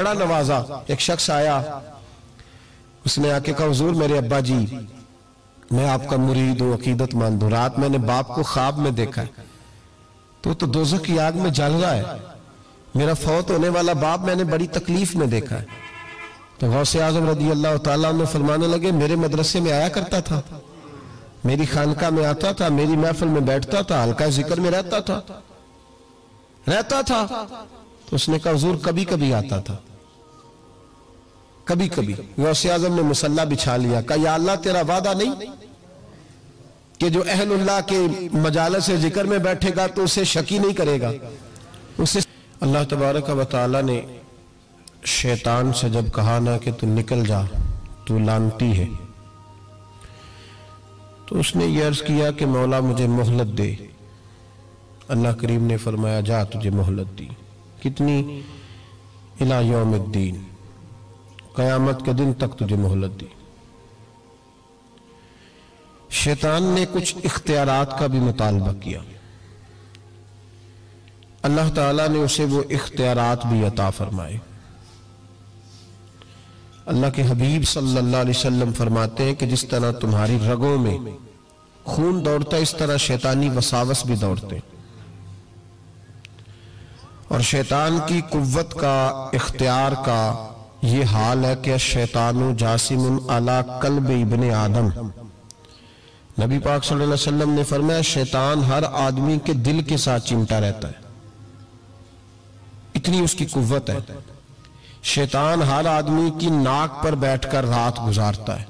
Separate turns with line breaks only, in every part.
बड़ा नवाजा। एक शख्स आया। उसने आके कहा, हजूर, मेरे अब्बा जी, मैं आपका मुरीद हूँ, अकीदतमंद हूँ। रात मैंने बाप को ख्वाब में देखा है। तो तो दोजख की आग में जल रहा है। मेरा फौत होने वाला बाप मैंने बड़ी तकलीफ़ में देखा है। तो गौसे आज़म रदी अल्लाह तला में फरमाने लगे, मेरे मदरसे में आया करता था। मेरी खानका में आता था, मेरी महफिल में बैठता था, हल्का ज़िक्र में रहता था। रहता था। तो उसने कहा, हजूर कभी कभी आता था। कभी कभी। गौसे आज़म ने मुसल्ला बिछा लिया। कहा, या अल्लाह, तेरा वादा नहीं कि जो अहलुल्लाह के मजाल से ज़िक्र में बैठेगा तो उसे शकी नहीं करेगा? उसे अल्लाह तबारक व ने शैतान से जब कहा ना कि तू निकल जा, तू लानती है तो उसने ये अर्ज़ किया कि मौला मुझे मोहलत दे। अल्लाह करीम ने फरमाया, जा तुझे मोहलत दी। कितनी? इला योमुद्दीन। कयामत के दिन तक तुझे मोहलत दी। शैतान ने कुछ इख्तियारात का भी मुतालबा किया। अल्लाह ताला ने उसे वो इख्तियारात भी अता फरमाए। अल्लाह के हबीब सल्लल्लाहु अलैहि वसल्लम फरमाते हैं कि जिस तरह तुम्हारी रगों में खून दौड़ता है, इस तरह शैतानी वसावस भी दौड़ते और शैतान की कुव्वत का, इख्तियार का ये हाल है कि शैतान जासिम अला कल्ब इबन आदम। नबी पाक सल्लल्लाहु अलैहि वसल्लम ने फरमाया शैतान हर आदमी के दिल के साथ चिमटा रहता है। इतनी उसकी कुव्वत है। शैतान हर आदमी की नाक पर बैठकर रात गुजारता है।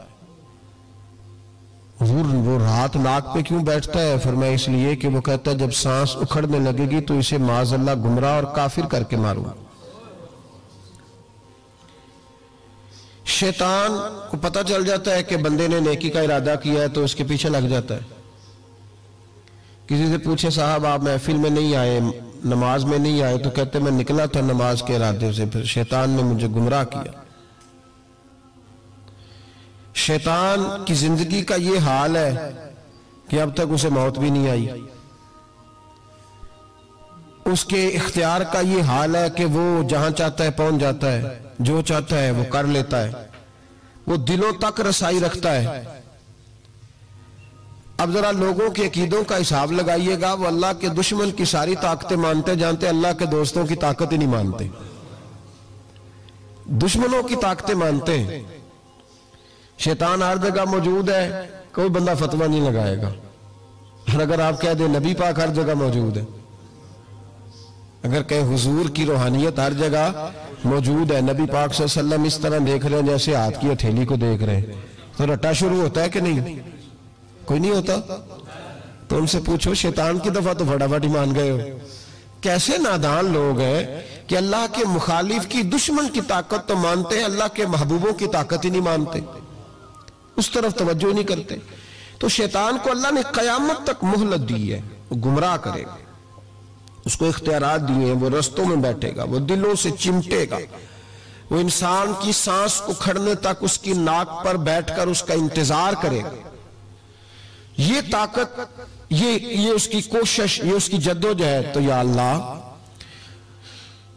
वो, वो रात नाक पे क्यों बैठता है? फिर मैं इसलिए कि वो कहता है जब सांस उखड़ने लगेगी तो इसे माजल्ला गुमराह और काफिर करके मारूँगा। शैतान को पता चल जाता है कि बंदे ने नेकी का इरादा किया है तो उसके पीछे लग जाता है। किसी से पूछे, साहब, आप महफिल में नहीं आए, नमाज़ में नहीं आए? तो कहते, मैं निकला था नमाज़ के इरादे से, फिर शैतान ने मुझे गुमराह किया। शैतान की ज़िंदगी का यह हाल है कि अब तक उसे मौत भी नहीं आई। उसके इख्तियार का ये हाल है कि वो जहाँ चाहता है, पहुँच जाता है। जो चाहता है वो कर लेता है। वो दिलों तक रसाई रखता है। अब जरा लोगों के अकीदों का हिसाब लगाइएगा। वो अल्लाह के दुश्मन की सारी ताकतें मानते, जानते, अल्लाह के दोस्तों की ताकत ही नहीं मानते। दुश्मनों की ताकतें मानते। हैं शैतान हर जगह मौजूद है, कोई बंदा फतवा नहीं लगाएगा। और अगर आप कह दें, नबी पाक हर जगह मौजूद है। अगर कहे, हुजूर की रूहानियत हर जगह मौजूद है। नबी पाक वसल्लम इस तरह देख रहे हैं जैसे हाथ की हथेली को देख रहे हैं। तो रट्टा शुरू होता है कि नहीं? कोई नहीं होता? तो उनसे पूछो, शैतान की दफ़ा तो फटाफट ही मान गए हो। कैसे नादान लोग हैं कि अल्लाह के मुखालिफ की दुश्मन की ताकत तो मानते हैं, अल्लाह के महबूबों की ताकत ही नहीं मानते। उस तरफ़ तवज्जो नहीं करते। तो शैतान को अल्लाह ने कयामत तक मोहलत दी है गुमराह करेगा। उसको इख्तियार दिए हैं, वो रस्तों में बैठेगा, वो दिलों से चिमटेगा। वो इंसान की सांस उखड़ने तक उसकी नाक पर बैठकर उसका इंतज़ार करेगा। ये ताकत, ये ये उसकी कोशिश, ये उसकी जद्दोजहद तो या अल्लाह,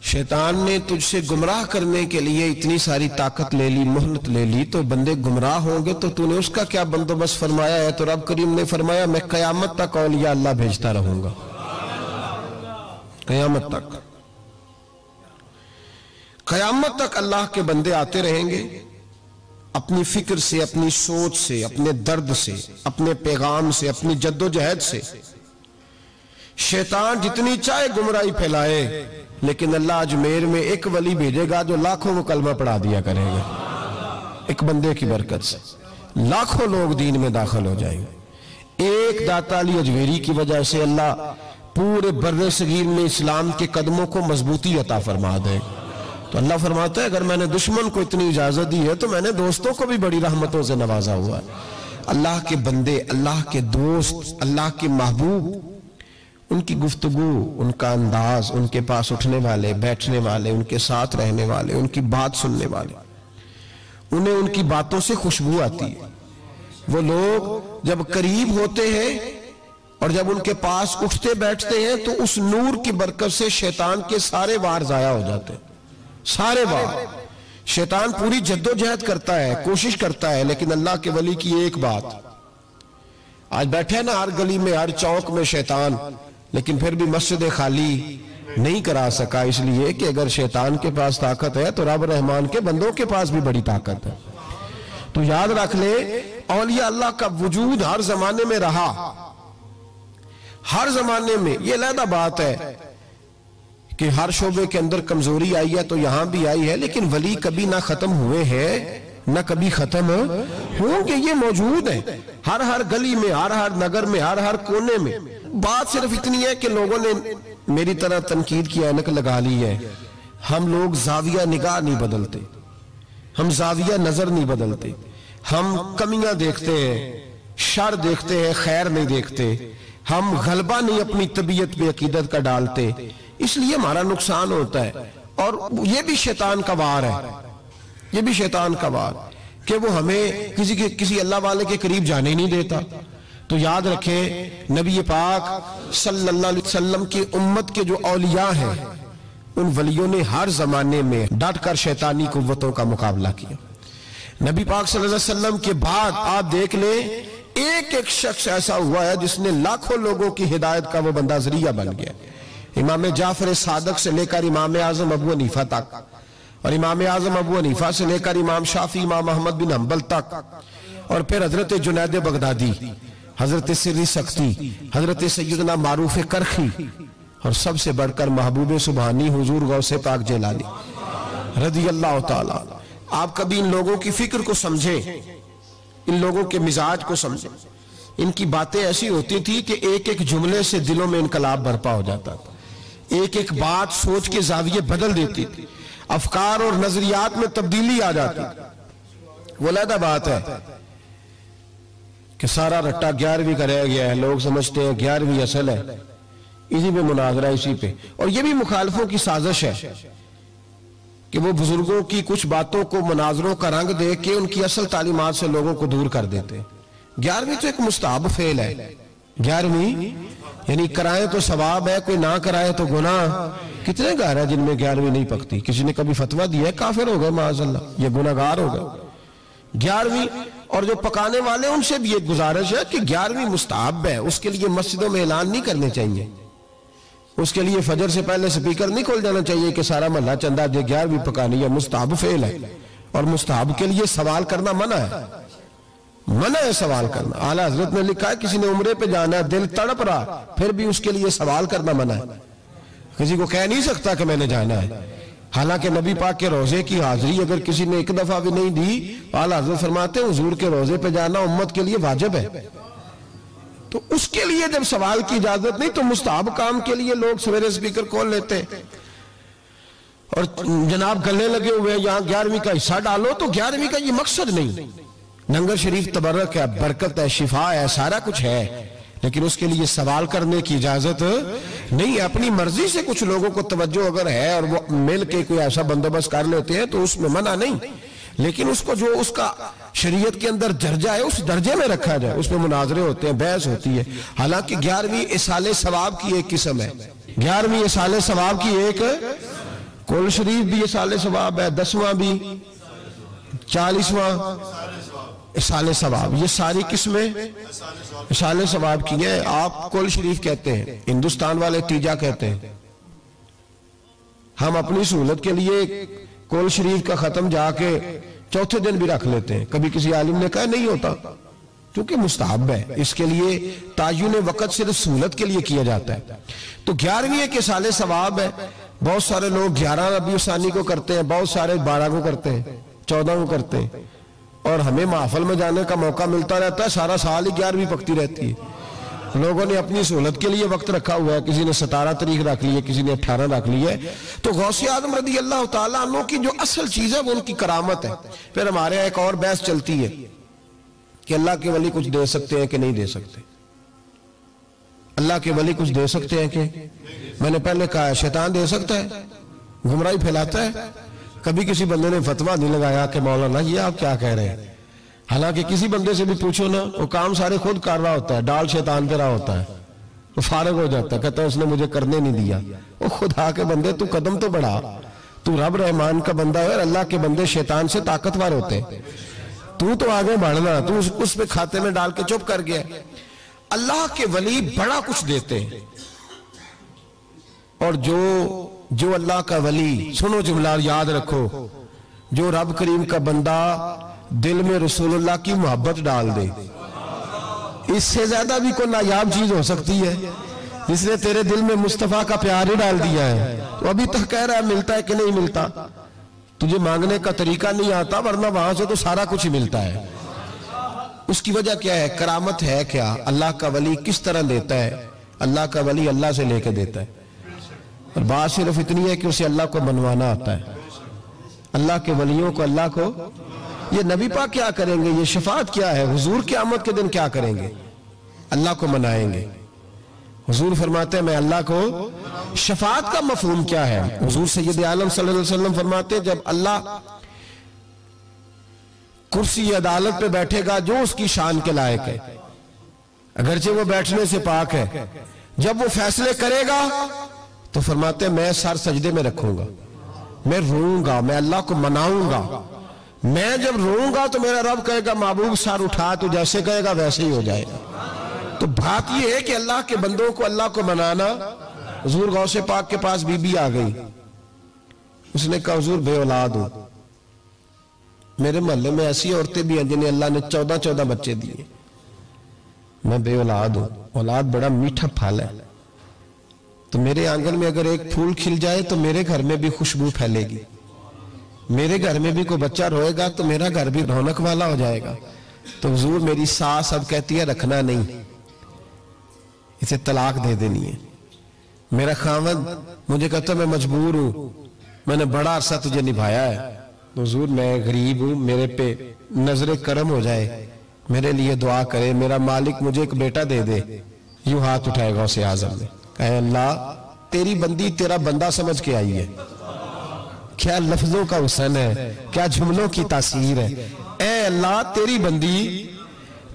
शैतान ने तुझसे गुमराह करने के लिए इतनी सारी ताकत ले ली मोहनत ले ली तो बंदे गुमराह होंगे तो तूने उसका क्या बंदोबस्त फरमाया है? तो रब करीम ने फरमाया, मैं कयामत तक औलिया अल्लाह भेजता रहूँगा। कयामत तक। कयामत तक अल्लाह के बंदे आते रहेंगे, अपनी फ़िक्र से, अपनी सोच से, अपने दर्द से, अपने पैगाम से, अपनी जद्दोजहद से। शैतान जितनी चाहे गुमराही फैलाए, लेकिन अल्लाह अजमेर में एक वली भेजेगा जो लाखों को कलमा पढ़ा दिया करेगा। एक बंदे की बरकत से। लाखों लोग दीन में दाखिल हो जाएँगे। एक दाता अली अजमेरी की वजह से अल्लाह पूरे बर सगीर में इस्लाम के कदमों को मजबूती अता फरमा दे। तो अल्लाह फरमाता है, अगर मैंने दुश्मन को इतनी इजाज़त दी है तो मैंने दोस्तों को भी बड़ी रहमतों से नवाजा हुआ है। अल्लाह के बंदे, अल्लाह के दोस्त, अल्लाह के महबूब, उनकी गुफ्तगु, उनका अंदाज, उनके पास उठने वाले, बैठने वाले, उनके साथ रहने वाले, उनकी बात सुनने वाले, उन्हें उनकी बातों से खुशबू आती है। वो लोग जब करीब होते हैं और जब उनके पास उठते बैठते हैं तो उस नूर की बरकत से शैतान के सारे वार जाया हो जाते सारे बार शैतान पूरी जद्दोजहद करता है, कोशिश करता है, लेकिन अल्लाह के वली की एक बात। आज बैठे ना हर गली में, हर चौक में शैतान, लेकिन फिर भी मस्जिद खाली नहीं करा सका, इसलिए कि अगर शैतान के पास ताकत है तो रब रहमान के बंदों के पास भी बड़ी ताकत है। तो याद रख ले अल्लाह का वजूद हर जमाने में रहा। हर जमाने में, ये लहदा बात है कि हर शोबे के अंदर कमज़ोरी आई है तो यहाँ भी आई है, लेकिन वली कभी ना खत्म हुए हैं, ना कभी खत्म होंगे, ये मौजूद है। हर हर गली में, हर हर नगर में, हर हर कोने में। बात सिर्फ़ इतनी है कि लोगों ने मेरी तरह तनकीद की, ऐनक लगा ली है। हम लोग जाविया निगाह नहीं बदलते। हम जाविया नज़र नहीं बदलते। हम कमियाँ देखते हैं, शर देखते हैं, खैर नहीं देखते। हम गलबा नहीं अपनी तबीयत पे अकीदत का डालते। इसलिए हमारा नुकसान होता है। और ये भी शैतान का वार है। ये भी शैतान का वार। कि वो हमें किसी के किसी अल्लाह वाले के करीब जाने नहीं देता। तो याद रखें, नबी पाक सल्लल्लाहु अलैहि वसल्लम की उम्मत के जो औलिया हैं, उन वलियों ने हर जमाने में डट कर शैतानी कुतों का मुकाबला किया। नबी पाक सल्लल्लाहु अलैहि वसल्लम के बाद आप देख ले एक एक शख्स ऐसा हुआ है जिसने लाखों लोगों की हिदायत का वो बंदा ज़रिया बन गया। इमाम जाफ़र सादक से लेकर इमाम आज़म अबू हनीफा तक और इमाम आज़म अबू हनीफा से लेकर इमाम शाफी, इमाम अहमद बिन हम्बल तक और फिर हज़रत जुनैद बगदादी, हज़रत सिरी सख्ती, हज़रत सैदना मारूफ करखी और सबसे बढ़कर महबूब सुबहानी हुजूर गौ से पाक जेलानी। रदी अल्लाह ताला, आप कभी इन लोगों की फ़िक्र को समझे? इन लोगों के मिजाज को समझे। इनकी बातें ऐसी होती थी कि एक एक जुमले से दिलों में इनकलाब बर्पा हो जाता था। एक एक बात सोच के जाविये बदल देती थी। अफकार और नजरियात में तब्दीली आ जाती वो लहदा बात है कि सारा रट्टा ग्यारहवीं का रह गया है। लोग समझते हैं ग्यारहवीं असल है। इसी पे मुनाजरा इसी पे। और ये भी मुखालफों की साजिश है। कि वो बुज़ुर्गों की कुछ बातों को मनाजरों का रंग दे के उनकी असल तालीमत से लोगों को दूर कर देते। ग्यारहवीं तो एक मुस्ताब फेल है। ग्यारहवीं, यानी कराए तो सवाब है, कोई ना कराए तो गुना कितने घर है जिनमें ग्यारहवीं नहीं पकती? किसी ने कभी फतवा दिया है? काफिर हो गए माजल्ला ये गुनागार हो गए। ग्यारहवीं, और जो पकाने वाले, उनसे भी एक गुजारिश है कि ग्यारहवीं मुस्ताब है। उसके लिए मस्जिदों में ऐलान नहीं करने चाहिए। उसके लिए फजर से पहले स्पीकर नहीं खोल जाना चाहिए कि सारा महला चंदा दे ग्यारहवीं पकानी है, मुस्ताब फेल है। और मुस्ताब के लिए सवाल करना मना है। मना है सवाल करना। आला हज़रत ने लिखा है, किसी ने उम्र पे जाना है दिल तड़प रहा, फिर भी उसके लिए सवाल करना मना है। किसी को कह नहीं सकता कि मैंने जाना है। हालाँकि नबी पाक के रोज़े की हाजिरी अगर किसी ने एक दफ़ा भी नहीं दी तो आला हज़रत फरमाते हजूर के रोज़े पे जाना उम्मत के लिए वाजिब है। तो उसके लिए जब सवाल की इजाज़त नहीं तो मुस्ताब काम के लिए लोग सवेरे स्पीकर खोल लेते और जनाब गले लगे हुए यहाँ ग्यारहवीं का हिस्सा डालो तो ग्यारहवीं का ये मकसद नहीं। नंगर शरीफ तबरक है, बरकत है, शिफा है, सारा कुछ है। लेकिन उसके लिए सवाल करने की इजाज़त नहीं है अपनी मर्ज़ी से कुछ लोगों को तवज्जो अगर है और वो मिल के कोई ऐसा बंदोबस्त कर लेते हैं तो उसमें मना नहीं। लेकिन उसको जो उसका शरीयत के अंदर दर्जा है, उस दर्जे में रखा जाए, उसमें मुनाजरे होते हैं, बहस होती है। हालाँकि ग्यारहवीं इसाल सवाब की एक किस्म है। ग्यारहवीं इसाल सवाब की एक कुल शरीफ भी इसाल सवाब है, दसवां भी, चालीसवां इसाल सवाब। ये सारी किस्में इसाल सवाब की है। आप कुल शरीफ कहते हैं, हिंदुस्तान वाले तीजा कहते हैं। हम अपनी सहूलत के लिए कुल शरीफ का खत्म जाके चौथे दिन भी रख लेते हैं। कभी किसी आलिम ने कहा, नहीं होता। क्योंकि मुस्ताब है। इसके लिए तायुन वक़्त सिर्फ़ सहूलत के लिए किया जाता है। तो ग्यारहवीं के साल सवाब है। बहुत सारे लोग ग्यारह रबी सानी को करते हैं, बहुत सारे बारह को करते हैं, चौदह को करते हैं। और हमें माहफल में जाने का मौका मिलता रहता है, सारा साल ही ग्यारहवीं पकती रहती है। लोगों ने अपनी सहूलत के लिए वक्त रखा हुआ है, किसी ने सतारह तारीख रख ली है, किसी ने अठारह रख ली है। तो गौसी आदम रदी अल्लाह तु की जो असल चीज़ है, वो उनकी करामत है। फिर हमारे यहाँ एक और बहस चलती है कि अल्लाह के वली कुछ दे सकते हैं कि नहीं दे सकते? अल्लाह के वली कुछ दे सकते हैं कि मैंने पहले कहा शैतान दे सकता है, गुमराही फैलाता है। कभी किसी बंदे ने फतवा नहीं लगाया कि मौलाना ये आप क्या कह रहे हैं? हालाँकि किसी बंदे से भी पूछो ना वो काम सारे खुद कर रहा होता है डाल शैतान पे रहा होता है। वो फारग हो जाता है कहता है उसने मुझे करने नहीं दिया। वो खुदा के बंदे तू कदम तो बढ़ा। तू रब रहमान का बंदा है और अल्लाह के बंदे शैतान से ताकतवर होते हैं। तू तो आगे बढ़ना तू उस, उस पे खाते में डाल के चुप कर गया। अल्लाह के वली बड़ा कुछ देते हैं। और जो जो अल्लाह का वली सुनो जुमला याद रखो जो रब करीम का बंदा दिल में रसूलुल्लाह की मोहब्बत डाल दे। इससे ज़्यादा भी कोई नायाब चीज़ हो सकती है। जिसने तेरे दिल में मुस्तफ़ा का प्यार ही डाल दिया है। तो अभी तक कह रहा है, मिलता है कि नहीं मिलता? तुझे मांगने का तरीका नहीं आता, वरना वहाँ से तो सारा कुछ ही मिलता है। उसकी वजह क्या है? करामत है क्या? अल्लाह का वली किस तरह देता है? अल्लाह का वली अल्लाह से लेके देता है। और बात सिर्फ़ इतनी है कि उसे अल्लाह को मनवाना आता है। अल्लाह के वलियों को अल्लाह को ये नबी पा क्या करेंगे? ये शफात क्या है? हुजूर के आमद के दिन क्या करेंगे? अल्लाह को मनाएँगे। हुजूर फरमाते हैं, मैं अल्लाह को शफात का मफहूम क्या है? हुजूर सैयद आलम वसल्लम फरमाते हैं, जब अल्लाह कुर्सी अदालत पे बैठेगा, जो उसकी शान के लायक है। अगरचे वो बैठने से पाक है। जब वो फैसले करेगा तो फरमाते मैं सर सजदे में रखूँगा। मैं रोऊँगा। मैं अल्लाह को मनाऊँगा। मैं जब रोऊँगा तो मेरा रब कहेगा, महबूब सर उठा तो जैसे कहेगा वैसे ही हो जाएगा. तो बात यह है कि अल्लाह के बंदों को अल्लाह को मनाना, हजूर गौ से पाक के पास बीबी आ गई। उसने कहा, हजूर बे औलाद हो। मेरे मोहल्ले में ऐसी औरतें भी हैं जिन्हें अल्लाह ने चौदह चौदह बच्चे दिए। मैं बे औलाद हूँ। औलाद बड़ा मीठा फल है। तो मेरे आँगन में अगर एक फूल खिल जाए तो मेरे घर में भी खुशबू फैलेगी। मेरे घर में भी कोई बच्चा रोएगा तो मेरा घर भी रौनक वाला हो जाएगा। तो हजूर मेरी सास अब कहती है, रखना नहीं। इसे तलाक दे देनी है। मेरा खामद, मुझे कहता मैं मजबूर हूँ। मैंने बड़ा अरसा तुझे निभाया है। तो हजूर, मैं गरीब हूँ। मेरे पे नज़र करम हो जाए। मेरे लिए दुआ करे। मेरा मालिक मुझे एक बेटा दे दे। यूँ हाथ उठाएगा उसे आज़म ने कहे, अल्लाह, तेरी बंदी तेरा बंदा समझ के आई है। क्या लफ्जों का हुसन है? क्या जुमलों की तासीर है? ए अल्लाह, तेरी बंदी,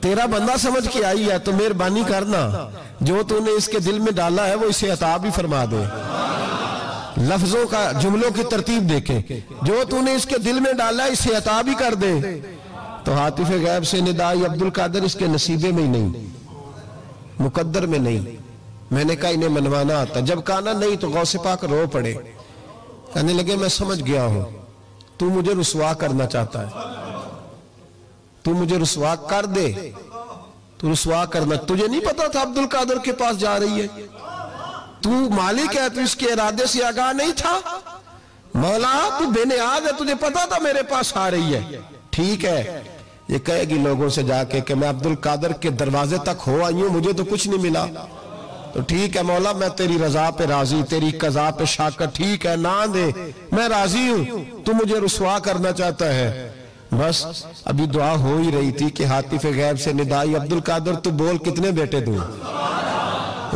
तेरा बंदा समझ के आई है तो मेहरबानी करना। जो तूने इसके दिल में डाला है, वो इसे अता भी फरमा दे। लफ्जों का, जुमलों की तरतीब देखे। जो तूने इसके दिल में डाला है, इसे अता भी कर दे। तो हातिफ गैब से निदाई अब्दुल कादर इसके नसीबे में ही नहीं, मुकद्दर में नहीं। मैंने कहा, इन्हें मनवाना आता। जब कहा ना नहीं तो गौसे पाक रो पड़े। कहने लगे, मैं समझ गया हूँ। तू मुझे रुसवा करना चाहता है। तू मुझे रुसवा कर दे। तू रुसवा करना। तुझे नहीं पता था अब्दुल कादर के पास जा रही है? तू मालिक है, तू इसके इरादे से आगाह नहीं था? मौला, तू बेनियाज है, तुझे पता था मेरे पास आ रही है? ठीक है। ये कहेगी लोगों से जाके कि मैं अब्दुल कादर के दरवाजे तक हो आई हूँ, मुझे तो कुछ नहीं मिला। तो ठीक है मौला, मैं तेरी रजा पे राज़ी, तेरी कजा पे शाकर ठीक है, ना दे, मैं राज़ी हूँ, तू मुझे रुसवा करना चाहता है। बस, अभी दुआ हो ही रही थी कि हातिफ गैब से निदाई अब्दुल कादर, तू बोल कितने बेटे दू?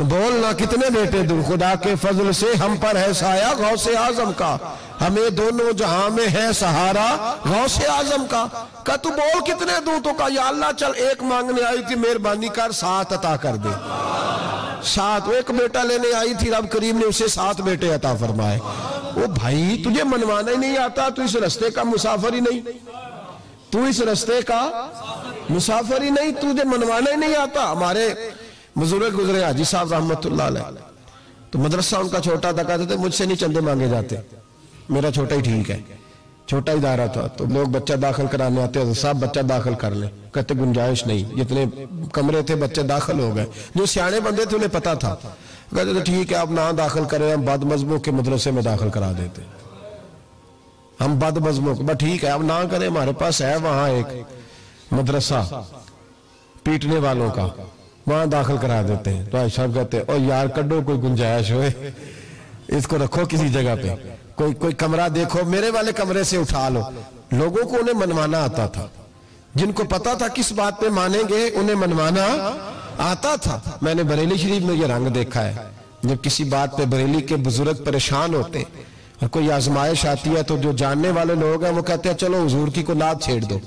बोल ना कितने बेटे दू? खुदा के फजल से हम पर है साया गौ से आज़म का। हमें दोनों जहाँ में है सहारा गौ से आज़म का। का तू बोल कितने दू? तो का या अल्लाह, चल, एक मांगने आई थी, मेहरबानी कर सात अता कर दे। सात एक बेटा लेने आई थी, रब करीम ने उसे सात बेटे अता फरमाए। वो भाई, तुझे मनवाना ही नहीं आता, तू इस रस्ते का मुसाफर ही नहीं। तू इस रस्ते का मुसाफर ही नहीं, तुझे मनवाना ही नहीं आता। हमारे बुज़ुर्ग गुजरे हाजी साहब रहमत तो मदरसा उनका छोटा था, कहते थे, मुझसे नहीं चंदे मांगे जाते। मेरा छोटा ही ठीक है। छोटा इदारा था तो लोग बच्चा दाखिल कराने आते तो सब बच्चा दाखिल कर ले। कहते गुंजाइश नहीं, जितने कमरे थे बच्चे दाखिल हो गए। जो सियाने बंदे थे उन्हें पता था। कहते ठीक है, आप ना दाखिल करें, हम बद मजमू के मदरसे में दाखिल करा देते। हम बद मजमू बस ठीक है अब ना करें, हमारे पास है वहाँ एक मदरसा, पीटने वालों का, वहाँ दाखिल करा देते हैं। तो साहब कहते हैं और यार, कड्डो कोई गुंजाइश हो इसको रखो किसी जगह पे। कोई कोई कमरा देखो, मेरे वाले कमरे से उठा लो। लोगों को उन्हें मनवाना आता था। जिनको पता था किस बात पे मानेंगे, उन्हें मनवाना आता था। मैंने बरेली शरीफ में ये रंग देखा है। जब किसी बात पे बरेली के बुज़ुर्ग परेशान होते और कोई आजमाइश आती है तो जो जानने वाले लोग हैं, वो कहते हैं, चलो, हजूर की को नात छेड़ दो।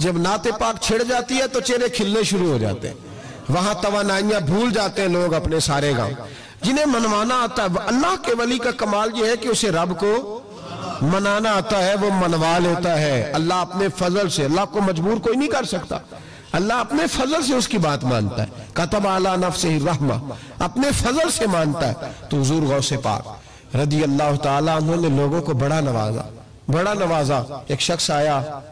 जब नाते पाक छिड़ जाती है तो चेहरे खिलने शुरू हो जाते हैं। वहाँ तवानाइयाँ भूल जाते हैं लोग अपने सारे गाँव। जिन्हें मनवाना आता है। अल्लाह के वली का कमाल यह है कि उसे रब को मनाना आता है, वो मनवा लेता है। अल्लाह अपने फजल से, अल्लाह को मजबूर कोई नहीं कर सकता। अल्लाह अपने फजल से उसकी बात मानता है। कतब आला नफ से रहमा, अपने फजल से मानता है। तो हजूर गौ से पाक रदी अल्लाह तुमने लोगों को बड़ा नवाजा बड़ा नवाजा। एक शख्स आया,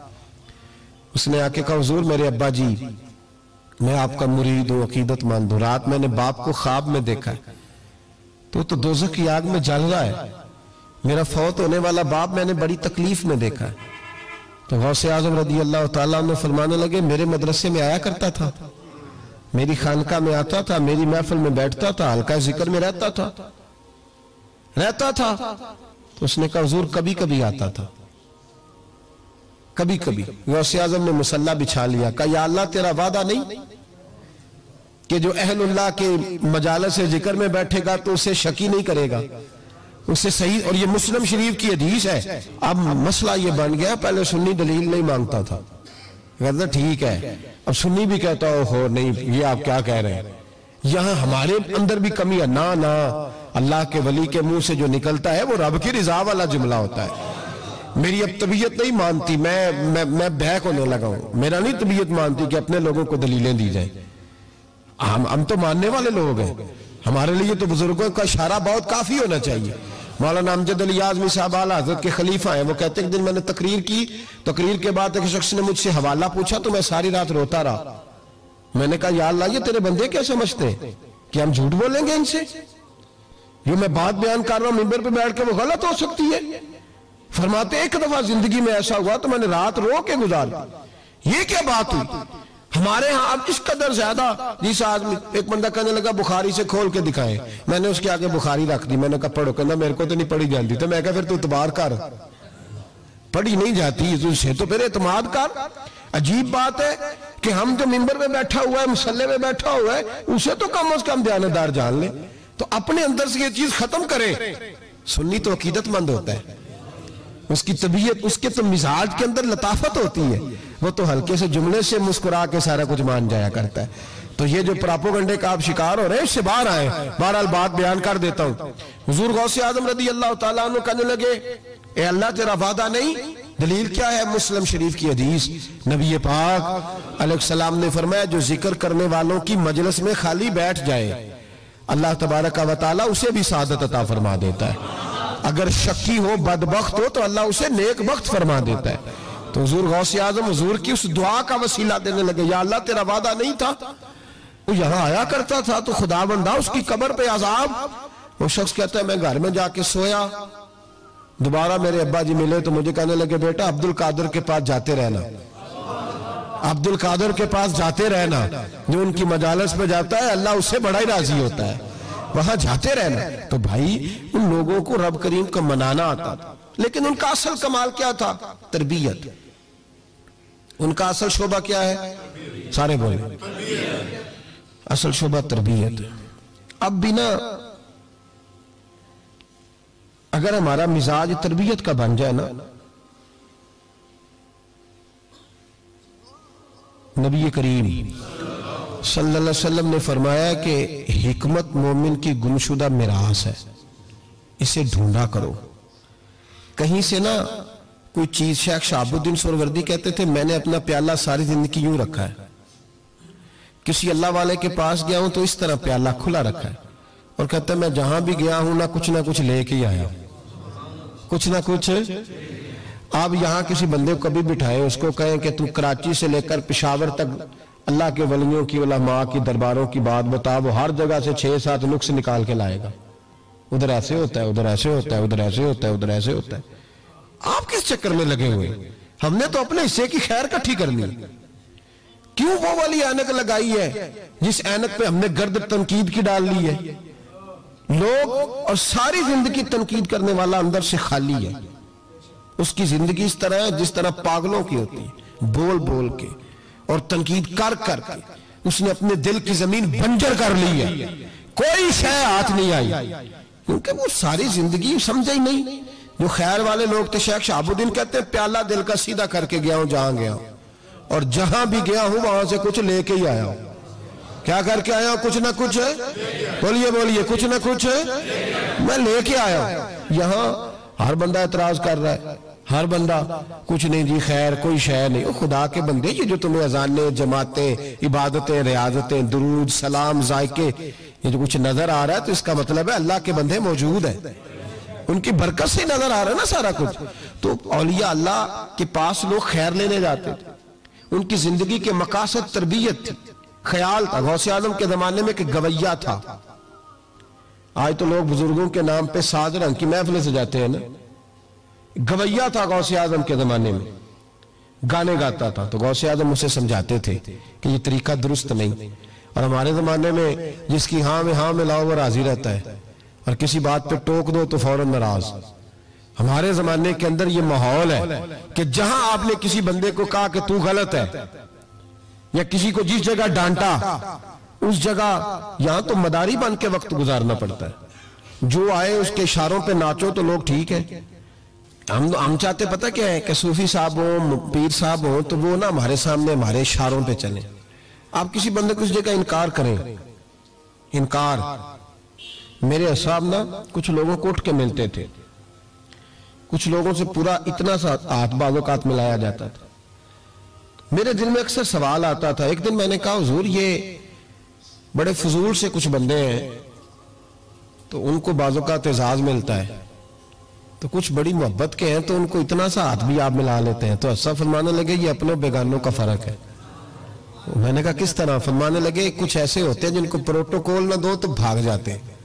उसने आके कहा, हजूर, मेरे अब्बा जी, मैं आपका मुरीद हूँ अकीदत मंद हूँ। रात मैंने बाप को ख्वाब में देखा है। तो तो दोजख की आग में जल रहा है। मेरा फौत होने वाला बाप मैंने बड़ी तकलीफ़ में देखा है। तो गौसे आज़म रदी अल्लाह तुम फरमाने लगे, मेरे मदरसे में आया करता था। मेरी खानका में आता था, मेरी महफिल में बैठता था, हल्का ज़िक्र में रहता था। रहता था। तो उसने कहा, हजूर कभी कभी आता था। कभी कभी गौसे आज़म ने मुसल्ला बिछा लिया। कहा अल्लाह, तेरा वादा नहीं कि जो अहलुल्लाह के मजाल से ज़िक्र में बैठेगा तो उसे शकी नहीं करेगा। उसे सही और ये मुस्लिम शरीफ की हदीस है। अब मसला ये बन गया, पहले सुन्नी दलील नहीं माँगता था। कहता, ठीक है। अब सुन्नी भी कहता हो नहीं, ये आप क्या कह रहे हैं? यहाँ हमारे अंदर भी कमी है। ना ना, अल्लाह के वली के मुँह से जो निकलता है, वो रब की रिजा वाला जुमला होता है। मेरी अब तबीयत नहीं मानती, मैं मैं मैं बहक होने लगा हूँ। मेरा नहीं तबीयत मानती कि अपने लोगों को दलीलें दी जाए। हम हम तो मानने वाले लोग हैं। हमारे लिए तो बुज़ुर्गों का इशारा बहुत काफ़ी होना चाहिए। मौलाना अमजद अली आजमी साहब आला हज़रत के खलीफा हैं, वो कहते हैं दिन मैंने तकरीर की। तकरीर के बाद एक शख्स ने मुझसे हवाला पूछा तो मैं सारी रात रोता रहा। मैंने कहा, यार लाइए, तेरे बंदे क्या समझते हैं? कि हम झूठ बोलेंगे इनसे? ये मैं बात बयान कर रहा हूँ, मिंबर पे बैठ के वो गलत हो सकती है। फरमाते, एक दफ़ा ज़िंदगी में ऐसा हुआ तो मैंने रात रो के गुजार ये क्या बात हुई? हमारे यहाँ अब इस कदर ज़्यादा। जिस आदमी, एक बंदा कहने लगा, बुखारी से खोल के दिखाए। मैंने उसके आगे बुखारी रख दी। मैंने कहा, पढ़ो। कहना, मेरे को तो नहीं पढ़ी जाती। तो मैं कहा, फिर तू इतबार कर। पढ़ी नहीं जाती तुझसे तो फिर इतमाद कर। अजीब बात है कि हम जो मिंबर में बैठा हुआ है, मसल्ले में बैठा हुआ है, उसे तो कम अज कम ध्यानदार जान ले। तो अपने अंदर से ये चीज़ खत्म करे। सुन्नी तो अकीदतमंद होता है। उसकी तबीयत, उसके तो मिजाज के अंदर लताफत होती है। वो तो हल्के से जुमले से मुस्कुरा के सारा कुछ मान जाया करता है। तो ये जो प्रापोगंडे का आप शिकार हो रहे हैं, इससे बाहर आए। बहरहाल बात बयान कर देता हूँ। हजूर गौसे आज़म रदी अल्लाह तु कहने लगे, ए अल्लाह, तेरा वादा नहीं? दलील क्या है मुस्लिम शरीफ की हदीस? नबी पाक सलाम ने फरमाया, जो ज़िक्र करने वालों की मजलस में खाली बैठ जाए, अल्लाह तबारक का वाली उसे भी सादत अता फरमा देता है। अगर शक्की हो, बदबख्त हो तो अल्लाह उसे नेक वक्त फरमा देता है। तो हजूर गौसे आज़म, हजूर की उस दुआ का वसीला देने लगे, या अल्लाह, तेरा वादा नहीं था। वो यहाँ आया करता था तो खुदा बंदा उसकी कबर पे आजाब। वो शख्स कहता है, मैं घर में जाके सोया। दोबारा मेरे अब्बा जी मिले तो मुझे कहने लगे, बेटा, अब्दुल कादर के पास जाते रहना। अब्दुल कादर के पास जाते रहना। जो उनकी मजालस पे जाता है, अल्लाह उससे बड़ा ही राज़ी होता है। वहाँ जाते रहना। तो भाई, उन लोगों को रब करीम का मनाना आता था, लेकिन उनका असल कमाल क्या था? तरबियत। उनका असल शोभा क्या है? सारे बोले। असल शोभा तरबियत। अब बिना अगर हमारा मिजाज तरबियत का बन जाए ना, नबी करीम सल्लल्लाहु अलैहि वसल्लम ने फरमाया कि हिकमत मोमिन की गुमशुदा मिरास है। इसे ढूंढा करो। कहीं से ना कोई चीज़ शेख शाहबुद्दीन सुरवर्दी कहते थे, मैंने अपना प्याला सारी ज़िंदगी यूँ रखा है। किसी अल्लाह वाले के पास गया हूँ तो इस तरह प्याला खुला रखा है। और कहते मैं जहाँ भी गया हूँ ना, कुछ ना कुछ लेके आया कुछ ना कुछ आप यहाँ किसी बंदे को कभी बिठाए, उसको कहें कि तू कराची से लेकर पिशावर तक अल्लाह के वलियों की माँ की दरबारों की बात बता, वो हर जगह से छह सात नुक्स निकाल के लाएगा। उधर ऐसे होता है, उधर ऐसे होता है, उधर ऐसे होता है, उधर ऐसे होता है। आप किस चक्कर में लगे हुए हमने तो अपने हिस्से की खैर इकट्ठी करनी क्यों वो वाली ऐनक लगाई है, जिस ऐनक पे हमने गर्द तनकीद की डाल ली है? लोग और सारी ज़िंदगी तनकीद करने वाला अंदर से खाली है। उसकी ज़िंदगी इस तरह है, जिस तरह पागलों की होती है बोल बोल के। और तनकीद कर कर उसने अपने दिल की ज़मीन बंजर कर ली है। कोई शह हाथ नहीं आई। क्योंकि वो सारी ज़िंदगी समझा ही नहीं। जो खैर वाले लोग थे, शेख शाहबुद्दीन कहते हैं, प्याला दिल का सीधा करके गया हूँ, जहाँ गया हूँ। और जहाँ भी गया हूँ, वहाँ से कुछ लेके ही आया हूँ। क्या करके आया हूँ? कुछ ना कुछ? बोलिए बोलिए, कुछ ना कुछ? मैं लेके आया हूँ। यहाँ हर बंदा एतराज़ कर रहा है। हर बंदा कुछ नहीं जी, खैर, कोई शय नहीं। खुदा के बंदे, ये जो तुम्हें अजाने, जमातें, इबादतें, रियाजतें, दरूद, सलाम, जायके, ये जो कुछ नज़र आ रहा है तो इसका मतलब है अल्लाह के बंदे मौजूद है। उनकी बरकत से नज़र आ रहा है ना सारा कुछ। तो औलिया अल्लाह के पास लोग खैर लेने जाते थे। उनकी ज़िंदगी के मकासद तरबियत थी। ख्याल था। गौसे आज़म के जमाने में एक गवैया था। आज तो लोग बुज़ुर्गों के नाम पे साज रंग की महफिल से जाते हैं ना। गवैया था गौसे आज़म के जमाने में। गाने गाता था तो गौसे आज़म उसे समझाते थे कि ये तरीका दुरुस्त नहीं। और हमारे जमाने में जिसकी हाँ में हाँ मिलाओ वो राज़ी रहता है। और किसी बात पे टोक दो तो फ़ौरन नाराज़। हमारे जमाने के अंदर ये माहौल है कि जहाँ आपने किसी बंदे को कहा कि तू गलत है, या किसी को जिस जगह डांटा, उस जगह यहाँ तो मदारी बन के वक्त गुजारना पड़ता है। जो आए उसके इशारों पे नाचो तो लोग ठीक है। हम हम चाहते पता क्या है, कि सूफी साहब हो पीर साहब हो तो वो ना हमारे सामने, हमारे इशारों पे चले। आप किसी बंदे को उस जगह इनकार करें। इनकार। मेरे हिसाब ना, कुछ लोगों को उठ के मिलते थे। कुछ लोगों से पूरा इतना सा हाथ बाजों का हाथ मिलाया जाता था। मेरे दिल में अक्सर सवाल आता था। एक दिन मैंने कहा, हजूर, ये बड़े फजूल से कुछ बंदे हैं तो उनको बाजों का एजाज मिलता है। तो कुछ बड़ी मोहब्बत के हैं तो उनको इतना सा हाथ भी आप मिला लेते हैं। तो ऐसा फरमाने लगे, ये अपने बेगानों का फ़र्क है। मैंने कहा, किस तरह? फरमाने लगे, कुछ ऐसे होते हैं जिनको प्रोटोकॉल ना दो तो भाग जाते हैं।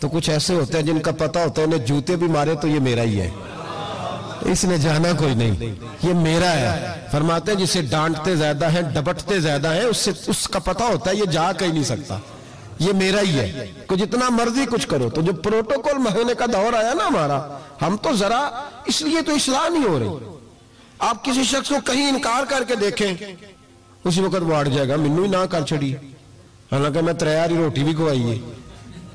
तो कुछ ऐसे होते हैं जिनका पता होता है, उन्हें जूते भी मारे तो ये मेरा ही है। इसने जाना कोई नहीं, ये मेरा है। फरमाते हैं, जिसे डांटते ज़्यादा है, डबटते ज़्यादा है, उससे, उसका पता होता है, ये जा कहीं नहीं सकता। ये मेरा ही है। को जितना मर्ज़ी कुछ करो। तो जो प्रोटोकॉल महीने का दौर आया ना हमारा, हम तो जरा इसलिए तो इसलाह नहीं हो रही। आप किसी शख्स को कहीं इनकार करके देखें, उसी वक्त वो जाएगा, मिन्नू ही ना कर छड़ी। हालाँकि मैं त्रयारी रोटी भी खुआई है।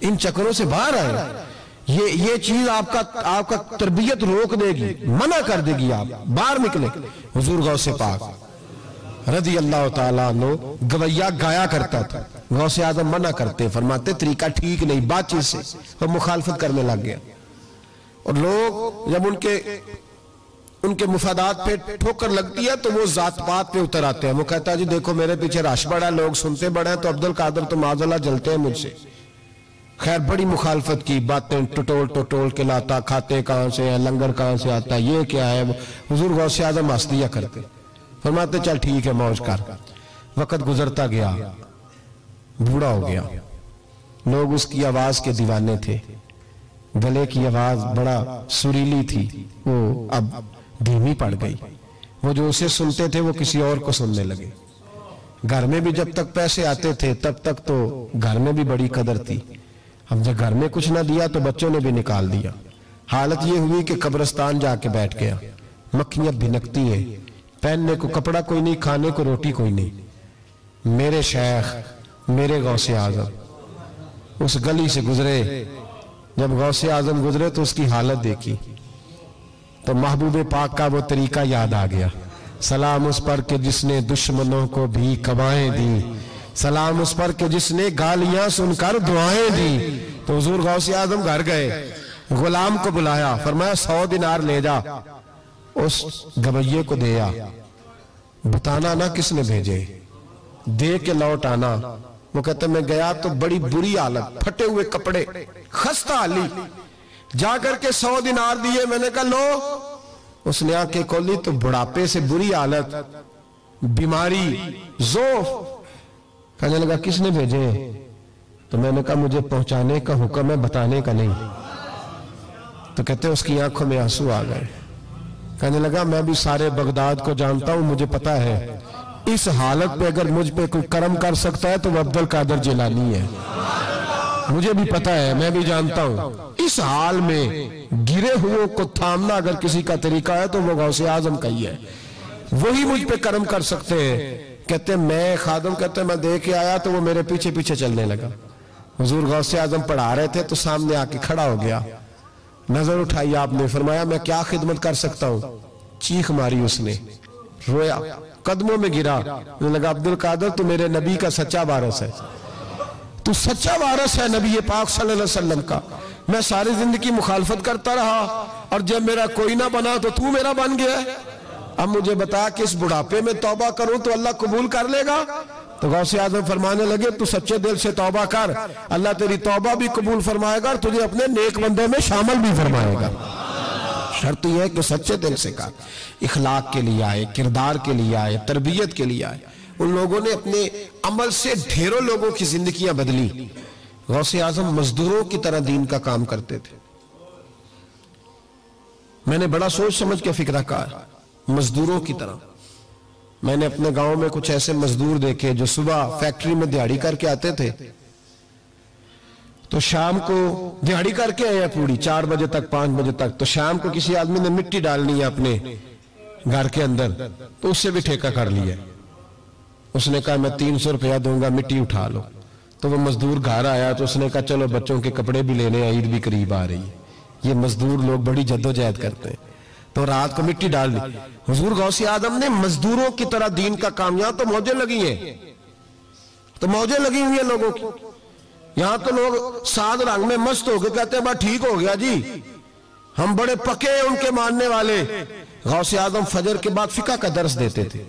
इन चक्रों से बाहर आए। ये ये चीज़ आपका आपका तरबियत रोक देगी, मना कर देगी आप, बाहर निकले। हजूर गौ से पाक। रज़ी अल्लाह तनो गवैया गाया करता था। गौ से आदम मना करते, फरमाते, तरीका ठीक नहीं, बातचीत से। वो मुखालफत करने लग गया। और लोग जब उनके उनके मुफादात पे ठोकर लगती है तो वो जात पात पे उतर आते हैं। वो कहता है, जी देखो, मेरे पीछे रश बड़ा लोग सुनते बड़े हैं तो अब्दुल कादर तो माजल्ला जलते हैं मुझसे। खैर, बड़ी मुखालफत की, बातें टटोल टटोल के लाता, खाते कहाँ से है, लंगर कहाँ से आता ये क्या है? हजूर गौ से आज़म हंस दिया करते। फरमाते, चल ठीक है, मौज कर। वक्त गुजरता गया, बूढ़ा हो गया। लोग उसकी आवाज़ के दीवाने थे। गले की आवाज़ बड़ा सुरीली थी। वो अब धीमी पड़ गई। वो जो उसे सुनते थे, वो किसी और को सुनने लगे। घर में भी जब तक पैसे आते थे, तब तक तो घर में भी बड़ी कदर थी। अब जब घर में कुछ ना दिया तो बच्चों ने भी निकाल दिया। हालत ये हुई कि कब्रस्तान जाके बैठ गया। मक्खियाँ भिनकती हैं। पहनने को कपड़ा कोई नहीं, खाने को रोटी कोई नहीं। मेरे शेख, मेरे गौ से आज़म, उस गली से गुजरे। जब गौ से आज़म गुजरे तो उसकी हालत देखी। तो महबूब पाक का वो तरीका याद आ गया। सलाम उस पर के जिसने दुश्मनों को भी कमाएँ दी। सलाम उस पर के जिसने गालियाँ सुनकर दुआएँ दी। तो हजूर गौ से आज़म घर गए। गुलाम को बुलाया, फरमाया, सौ दिनार ले जा। उस गवैये को दिया। बताना ना किसने भेजे। दे के लौट आना। वो कहते, मैं गया तो बड़ी बुरी हालत। फटे हुए कपड़े। खस्ता हाली। जाकर के सौ दिनार दिए। मैंने कहा, लो। उसने आके खोली तो बुढ़ापे से बुरी हालत। बीमारी जोफ कहने लगा, किसने भेजे? तो मैंने कहा, मुझे पहुँचाने का हुक्म है, बताने का नहीं। तो कहते, उसकी आँखों में आँसू आ गए। कहने लगा, मैं भी सारे बगदाद को जानता हूँ, मुझे पता है। इस हालत पे अगर मुझ पे कोई कर्म कर सकता है तो वो अब्दुल कादर जिलानी है। मुझे भी पता है, मैं भी जानता हूँ। इस हाल में गिरे हुए को थामना अगर किसी का तरीका है तो वो गौसे आज़म का ही है। वही मुझ पे कर्म कर सकते हैं। कहते मैं, खादम कहते मैं दे के आया तो वो मेरे पीछे पीछे चलने लगा। हजूर गौसे आज़म पढ़ा रहे थे तो सामने आके खड़ा हो गया। नज़र उठाई आपने, फरमाया, मैं क्या खिदमत कर सकता हूँ? चीख मारी उसने। रोया, कदमों में गिरा। लगा अब्दुल कादर, तू मेरे नबी का सच्चा वारस है। तू सच्चा वारस है नबी पाक सल्लल्लाहु अलैहि वसल्लम का। मैं सारी ज़िंदगी मुखालफत करता रहा, और जब मेरा कोई ना बना तो तू मेरा बन गया अब मुझे बता कि इस बुढ़ापे में तौबा करूँ तो अल्लाह कबूल कर लेगा? तो गौसे आज़म फरमाने लगे, तू सच्चे दिल से तौबा कर। अल्लाह तेरी तौबा भी कबूल फरमाएगा और तुझे अपने नेक बंदे में शामिल भी फरमाएगा। शर्त यह है कि सच्चे दिल से कर। इखलाक के लिए आए, किरदार के लिए आए, तरबियत के लिए आए। उन लोगों ने अपने अमल से ढेरों लोगों की जिंदगियाँ बदली। गौसे आज़म मजदूरों की तरह दीन का काम करते थे। मैंने बड़ा सोच समझ के फ़िक्र कहा मजदूरों की तरह। मैंने अपने गाँव में कुछ ऐसे मजदूर देखे जो सुबह फैक्ट्री में दिहाड़ी करके आते थे। तो शाम को दिहाड़ी करके आए हैं पूरी, चार बजे तक, पाँच बजे तक। तो शाम को किसी आदमी ने मिट्टी डालनी है अपने घर के अंदर तो उससे भी ठेका कर लिया। उसने कहा, मैं तीन सौ रुपया दूँगा, मिट्टी उठा लो। तो वो मजदूर घर आया तो उसने कहा, चलो बच्चों के कपड़े भी लेने ईद भी करीब आ रही है। ये मजदूर लोग बड़ी जद्दोजहद करते हैं। तो रात को मिट्टी डाल दी। हजूर गौसी आदम ने मजदूरों की तरह दीन का काम, यहाँ तो मौजे लगी है। तो मौजे लगी हुई है लोगों की। यहाँ तो लोग साध रंग में मस्त हो गए, कहते हैं बा ठीक हो गया जी। हम बड़े पके उनके मानने वाले। गौसे आदम फजर के बाद फिका का दर्श देते थे।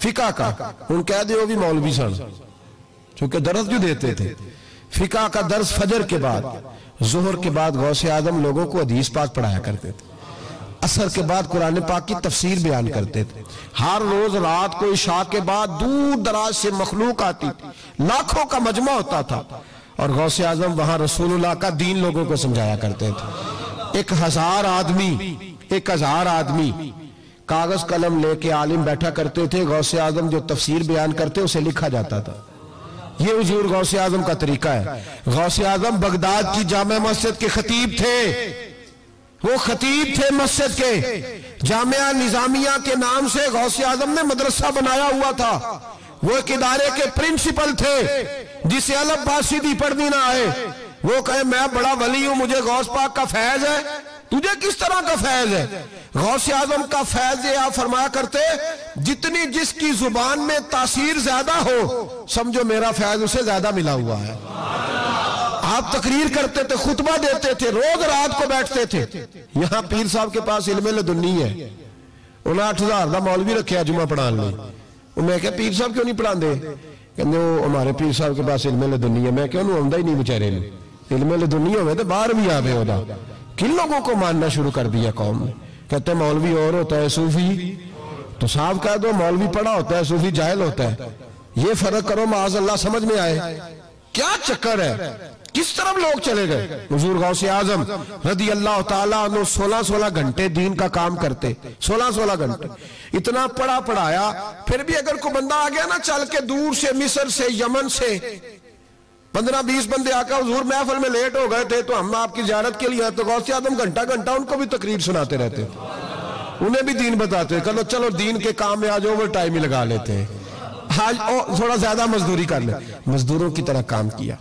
फिका का, उन कह दे भी मौलवी सन चूँकि दर्ज जो देते थे। फिका का दर्श फजर के बाद, जोहर के बाद गौसे आदम लोगों को अदीस पाक पढ़ाया करते थे। असर के बाद कुरान पाक की तफसीर बयान करते थे। हर रोज रात को इशा के बाद दूर दराज से मखलूक आती थी। लाखों का मजमा होता था। और गौसे आज़म वहाँ रसूलुल्लाह का दीन लोगों को समझाया करते थे। एक हज़ार आदमी, एक हज़ार आदमी कागज़ कलम लेके आलिम बैठा करते थे। गौसे आज़म जो तफसीर बयान करते, उसे लिखा जाता था। ये हजूर गौसे आज़म का तरीका है। गौसे आज़म बगदाद की जामा मस्जिद के खतीब थे। वो खतीब थे मस्जिद के। जामिया निजामिया के नाम से गौसे आज़म ने मदरसा बनाया हुआ था। वो एक इदारे के प्रिंसिपल थे, जिसे अलग बात सीधी पढ़नी ना आए। वो कहे, मैं बड़ा वली हूँ, मुझे गौस पाक का फैज है। तुझे किस तरह का फैज है? गौसे आज़म का फैज ये आप फरमाया करते, जितनी जिसकी ज़ुबान में तासीर ज़्यादा हो, समझो मेरा फैज उसे ज़्यादा मिला हुआ है। आप तकरीर करते थे, खुतबा देते थे, रोज रात को बैठते थे। यहाँ पीर साहब के पास इलमे लदुन्नी है। उन्हें अठ हज़ार का मौलवी रखे जुमा पढ़ाने मैं क्या पीर साहब क्यों नहीं पढ़ाते कहते हमारे पीर साहब के पास इलमे लदुन्नी है। मैं क्या आता ही नहीं बेचारे इलमे लदुन्नी हो तो बाहर भी आवे ओदा। किन लोगों को मानना शुरू कर दिया कौम ने? कहते, मौलवी और होता है सूफी। तो साहब कह दो, मौलवी पढ़ा होता है, सूफी जाहिल होता है। ये फ़र्क करो, माज अल्लाह समझ में आए। क्या चक्कर है? किस तरफ़ लोग चले गए? हजूर गौ से आज़म रदी अल्लाह तला सोलह सोलह घंटे दीन का काम करते। सोलह सोलह घंटे। इतना पढ़ा पढ़ाया फिर भी अगर कोई बंदा आ गया ना चल के दूर से, मिस्र से, यमन से पंद्रह बीस बंदे आकर, हजूर, महफल में लेट हो गए थे तो हम आपकी ज्यारत के लिए तो गौ से आज़म घंटा घंटा उनको भी तकरीर सुनाते रहते उन्हें भी दीन बताते चलो चलो, दीन के काम में आज ओवर टाइम ही लगा लेते हैं। आज थोड़ा ज़्यादा मजदूरी कर ले। मजदूरों की तरह काम किया।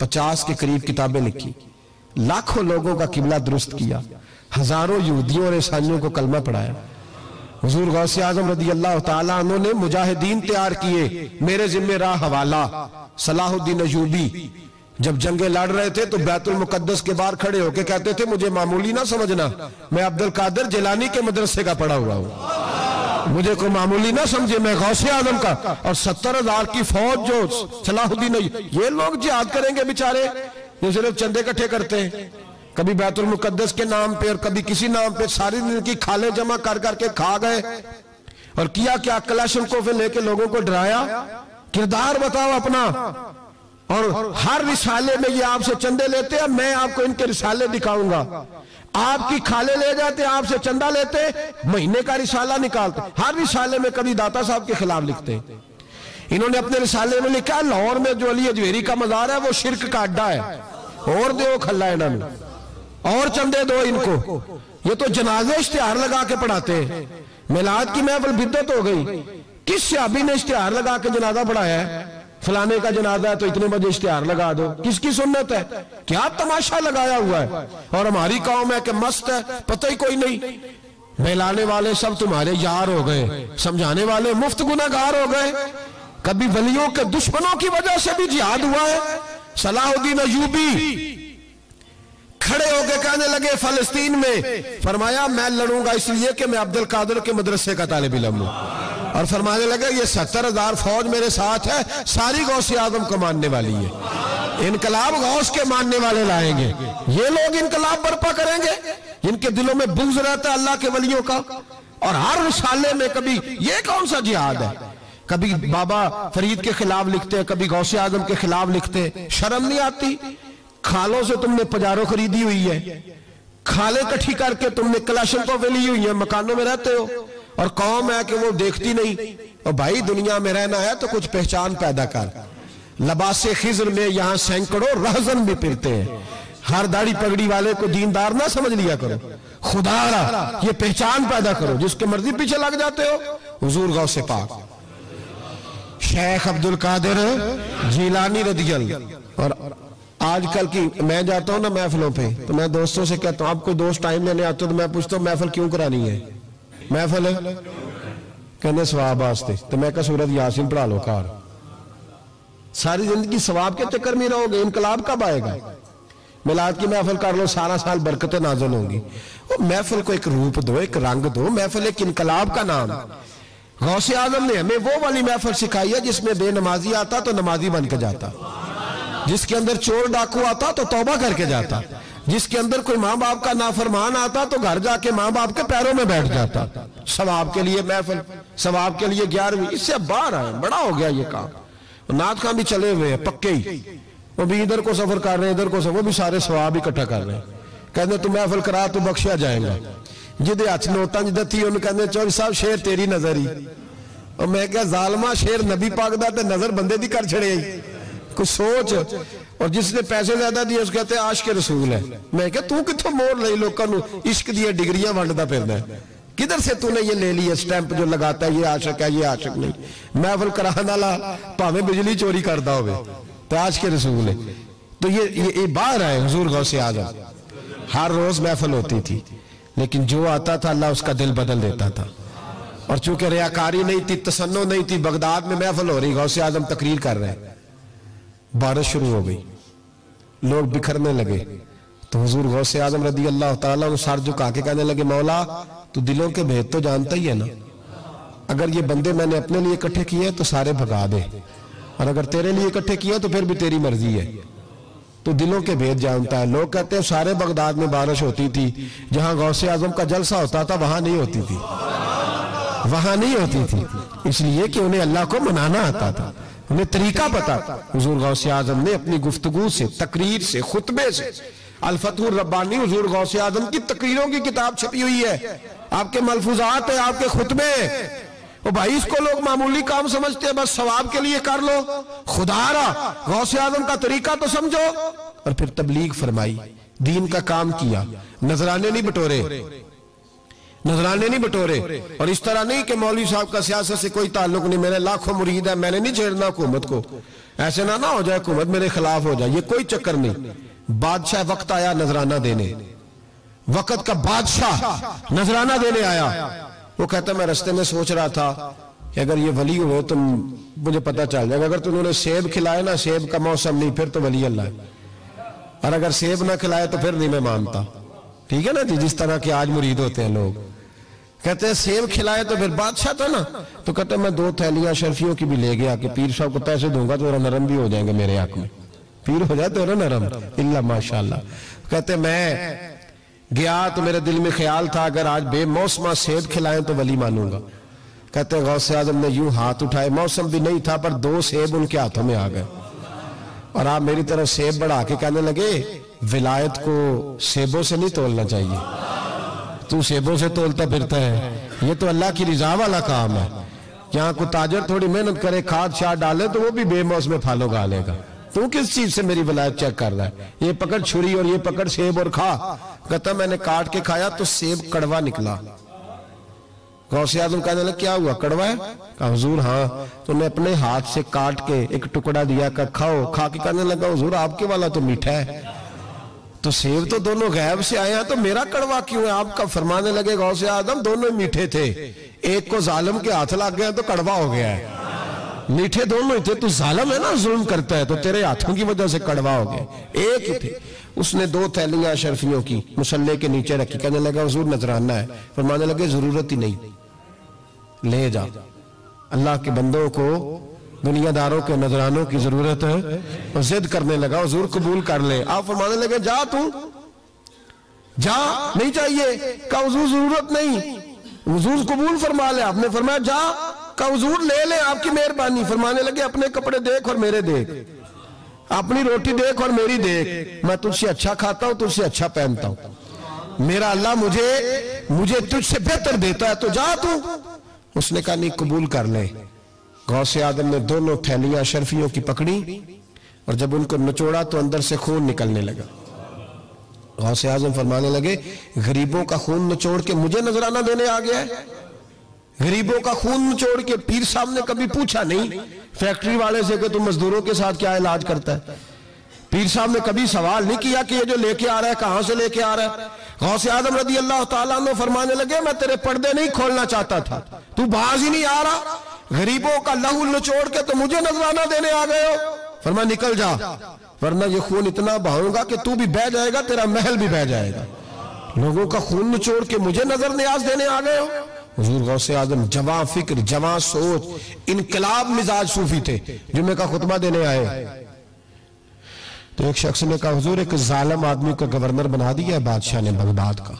पचास के करीब किताबें लिखी। लाखों लोगों का किबला दुरुस्त किया। हज़ारों यहूदियों और ईसाइयों को कलमा पढ़ाया। हजूर गौसे आज़म रदी अल्लाह ने मुजाहिदीन तैयार किए, मेरे जिम्मे राह हवाला। सलाहुद्दीन अयूबी जब जंगे लड़ रहे थे तो बैतुल मुकद्दस के बाहर खड़े होके कहते थे, मुझे मामूली ना समझना। मैं अब्दुल कादिर जिलानी के मदरसे का पढ़ा हुआ हूँ। मुझे कोई मामूली ना समझे, मैं गौसे आज़म का। और सत्तर हज़ार की फौज जो सलाहुद्दीन ये लोग जिहाद करेंगे बेचारे जो सिर्फ़ चंदे इकट्ठे करते हैं। कभी बैतुल मुकद्दस के नाम पे और कभी किसी नाम पे सारी दिन की खाले जमा कर करके खा गए। और किया क्या? कलाशन को फिर लेके लोगों को डराया। किरदार बताओ अपना। और हर रिसाले में ये आपसे चंदे लेते हैं, मैं आपको इनके रिसाले दिखाऊँगा। आपकी खाले ले जाते, आपसे चंदा लेते, महीने का रिसाला निकालते। हर रिसाले में कभी दाता साहब के खिलाफ लिखते। इन्होंने अपने रिसाले में लिखा, लाहौर में जो अली अजवेरी का मजार है, वो शिरक का अड्डा है। और दो खल्ला इन्होंने। और चंदे दो इनको। ये तो जनाजे इश्तेहार लगा के पढ़ाते हैं। मिलाद की महफल बिद्दत हो गई। किस सियाबी ने इश्तेहार लगा के जनाजा पढ़ाया है? फलाने का जनाजा है तो इतने बजे इश्तेहार लगा दो। किसकी सुन्नत है? क्या तमाशा लगाया हुआ है? और हमारी कौम है कि मस्त है, पता ही कोई नहीं। बहलाने वाले सब तुम्हारे यार हो गए, समझाने वाले मुफ़्त गुनागार हो गए। कभी वलियों के दुश्मनों की वजह से भी जिहाद हुआ है। सलाहुद्दीन अयूबी खड़े होकर कहने लगे, फलस्तीन में। फरमाया, मैं लड़ूँगा, इसलिए कि मैं अब्दुल कादिर के मदरसे का तालब इलम हूँ। और फरमाने लगे, ये सत्तर हज़ार फौज मेरे साथ है, सारी गौसे आज़म को मानने वाली है। इनकलाब गौस के मानने वाले लाएँगे। ये लोग इनकलाब बर्पा करेंगे। इनके दिलों में बुग्ज रहता है अल्लाह के वलियों का। और हर रिसाले में कभी, ये कौन सा जिहाद है? कभी बाबा फरीद के खिलाफ लिखते हैं, कभी गौसे आज़म के खिलाफ लिखते हैं। शर्म नहीं आती। खालों से तुमने पजारों खरीदी हुई है। खाले इकट्ठी करके तुमने कलाशन तो ली हुई है। मकानों में रहते हो। और कौम है कि वो देखती नहीं। और भाई, दुनिया में रहना है तो कुछ पहचान पैदा कर। लबास खिजर में यहाँ सैकड़ों रहजन भी फिरते हैं। हर दाढ़ी पगड़ी वाले को दीनदार ना समझ लिया करो। खुदा ये पहचान पैदा करो। जिसके मर्ज़ी पीछे लग जाते हो। हुजूर गौ से पाक। शेख अब्दुल कादिर जीलानी रदियल और आजकल की, मैं जाता हूँ ना महफिलों पे तो मैं दोस्तों से कहता हूँ, आप कोई दोस्त टाइम लेने आते हो तो मैं पूछता हूँ, महफिल क्यों करानी है? महफिल? कहने, सवाब वास्ते। तो मैं कहा सूरत यासिन, पढ़ा लो कार। सारी ज़िंदगी सवाब के चक्कर में रहोगे, इनकलाब कब आएगा? मिलाद की महफिल कर लो, सारा साल बरकतें नाजल होंगी। वो महफिल को एक रूप दो, एक रंग दो, महफिल एक इनकलाब का नाम। गौसे आज़म ने हमें वो वाली महफिल सिखाई है जिसमें बेनमाजी आता तो नमाजी बन के जाता। जिसके अंदर चोर डाकू आता तो तौबा करके जाता। जिसके अंदर कोई माँ बाप का नाफरमान आता तो घर जाके माँ बाप के पैरों में बैठ जाता। सवाब के लिए महफल सवाब के लिए ग्यारहवीं, इससे बाहर आए। बड़ा हो गया ये काम। नाथ खां भी चले हुए हैं, पक्के ही। वो भी इधर को सफ़र कर रहे हैं, इधर को सफ़र। वो भी सारे सवाब इकट्ठा कर रहे हैं। कहते, तू महफल करा, तू बख्शिया जाएगा। जिदे हथ नोटा जिद थी उन्हें कहते, चौर साहब, शेर तेरी नज़र ही। और मैं क्या, जालमा शेर नबी पागदा तो नज़र बंदे की कर छड़े कुछ सोच। और जिसने पैसे ज़्यादा दिए उसको कहते आश के रसूल है। मैं क्या तू कितों मोड़ ली लोगों इश्क दी डिग्रियाँ वंडता फिर किधर से तूने ये ले लिया स्टैंप जो लगाता है ये आशक है ये आशक नहीं। महफल कराने वाला भावे बिजली चोरी करता हो तो आज के रसूल है। तो ये ये, ये बाहर आए हजूर गौ से आजा हर रोज महफल होती थी लेकिन जो आता था अल्लाह उसका दिल बदल देता था। और चूँकि रियाकारी नहीं थी तसन्नो नहीं थी बगदाद में महफल हो रही गौ से आज़म तकरीर कर रहे हैं। बारिश शुरू हो गई। लोग बिखरने लगे। तो हजूर गौसे आज़म रदी अल्लाह तला सर झुका के कहने लगे, मौला, तू दिलों के भेद तो जानता ही है ना? अगर ये बंदे मैंने अपने लिए इकट्ठे किए तो सारे भगा दे। और अगर तेरे लिए इकट्ठे किए तो फिर भी तेरी मर्ज़ी है। तो दिलों के भेद जानता है। लोग कहते हैं सारे बगदाद में बारिश होती थी। जहाँ गौसे आज़म का जलसा होता था, वहाँ नहीं होती थी। वहाँ नहीं होती थी। इसलिए कि उन्हें अल्लाह को मनाना आता था। हमें तरीका पता हजूर गौसे आज़म ने अपनी गुफ्तगु से, तकरीर से, खुतबे से अलफतुर रब्बानी हजूर गौसे आज़म की तकरीरों की किताब छपी हुई है। आपके मलफूजात है, आपके खुतबे वो भाई, इसको लोग मामूली काम समझते हैं, बस सवाब के लिए कर लो। खुदारा गौसे आज़म का तरीका तो समझो। और फिर तबलीग फरमाई, दीन का काम किया, नजराने नहीं बटोरे। नजराने नहीं बटोरे। और इस तरह नहीं कि मौलवी साहब का सियासत से कोई ताल्लुक नहीं। मेरे लाखों मुरीद है, मैंने नहीं छेड़ना हुकूमत को। ऐसे ना ना हो जाए, हुकूमत मेरे खिलाफ हो जाए। ये कोई चक्कर नहीं। बादशाह वक्त आया, नजराना देने। वक्त का बादशाह नजराना देने आया। वो कहता, मैं रस्ते में सोच रहा था कि अगर ये वली हुए तो मुझे पता चल जाएगा। अगर तुमने सेब खिलाए ना, सेब का मौसम नहीं, फिर तो वली अल्लाह और अगर सेब ना खिलाए तो फिर नहीं मैं मानता। ठीक है ना जी? जिस तरह के आज मुरीद होते हैं लोग। कहते हैं, सेब खिलाए तो फिर बादशाह था ना। तो कहते मैं दो थैलियाँ शर्फियों की भी ले गया कि पीर साहब को पैसे दूँगा तो नरम भी हो जाएँगे मेरे आँख में। पीर हो जाते हो ना नरम? इल्ला माशाल्लाह। कहते मैं गया तो मेरे दिल में ख्याल था, अगर आज बेमौसमा सेब खिलाए तो वली मानूँगा। कहते गौसे आज़म ने यूँ हाथ उठाए, मौसम भी नहीं था, पर दो सेब उनके हाथों में आ गए। और आप मेरी तरफ़ सेब बढ़ा के कहने लगे, विलायत को सेबों से नहीं तोलना चाहिए। तू सेबों से तोलता फिरता है। ये तो अल्लाह की रिजा वाला काम है। यहाँ को ताजर थोड़ी मेहनत करे, खाद शाद डाले तो वो भी बेमौस में फालो गा लेगा। तू किस चीज़ से मेरी विलायत चेक कर रहा है? ये पकड़ छुरी और ये पकड़ सेब और खा। कहता, मैंने काट के खाया तो सेब कड़वा निकला। गौसे आज़म कहने लगे, क्या हुआ, कड़वा है? कहा, हजूर हाँ। तो ने अपने हाथ से काट के एक टुकड़ा दिया का खाओ। खा के कहने लगा, हजूर, आपके वाला तो मीठा है। तो सेब तो दोनों गैब से आए हैं तो मेरा कड़वा क्यों है? आपका फरमाने लगे गौ से आदम दोनों मीठे थे। एक को जालम के हाथ लग गया तो कड़वा हो गया है। मीठे दोनों ही थे तू जालम है ना जुल्म करता है तो तेरे हाथों की वजह से कड़वा हो गया। एक ही थे। उसने दो थैलियाँ शर्फियों की मुसल्ले के नीचे रखी। कहने लगा हजूर नजराना है। फरमाने लगे ज़रूरत ही नहीं। ले जा। अल्लाह के बंदों को दुनियादारों के नजरानों की ज़रूरत है। और जिद करने लगा, हजूर कबूल कर ले। आप फरमाने लगे, जा तू। जा, नहीं चाहिए। का हजूर, ज़रूरत नहीं। हजूर कबूल फरमा ले, आपने फरमाया, जा। का हजूर, ले ले आपकी मेहरबानी। फरमाने लगे, अपने कपड़े देख और मेरे देख। अपनी रोटी देख और मेरी देख। मैं तुझसे अच्छा खाता हूँ, तुझसे अच्छा पहनता हूँ। मेरा अल्लाह मुझे मुझे तुझसे बेहतर देता है। तो जा तू। उसने कहा, नहीं, कबूल कर ले। गौसे आदम ने दोनों थैलियाँ शर्फियों की पकड़ी और जब उनको निचोड़ा तो अंदर से खून निकलने लगा। गौसे आज़म फरमाने लगे, गरीबों का खून निचोड़ के मुझे नजराना देने आ गया है। गरीबों का खून निचोड़ के पीर साहब ने कभी पूछा नहीं, फैक्ट्री वाले से कि तुम मजदूरों के साथ क्या इलाज करता है? पीर साहब ने कभी सवाल नहीं किया कि ये जो लेके आ रहा है, कहाँ से लेके आ रहा है? गौसे आदम रदी अल्लाह तला फरमाने लगे, मैं तेरे पर्दे नहीं खोलना चाहता था। तू बाज ही नहीं आ रहा। गरीबों का लहू निचोड़ के तो मुझे नजराना देने आ गए हो। फरमा निकल जा। वरना ये खून इतना बहाऊँगा कि तू भी बह जाएगा, तेरा महल भी बह जाएगा। लोगों का खून निचोड़ के मुझे नज़र न्याज देने आ गए हो। हजूर आज़म, जवा फ़िक्र, जवा सोच, इनकलाब मिजाज सूफी थे जुम्मे का खुतबा देने आए। तो एक शख्स ने कहा, हजूर, एक जालम आदमी का गवर्नर बना दिया बादशाह ने बगदाद का।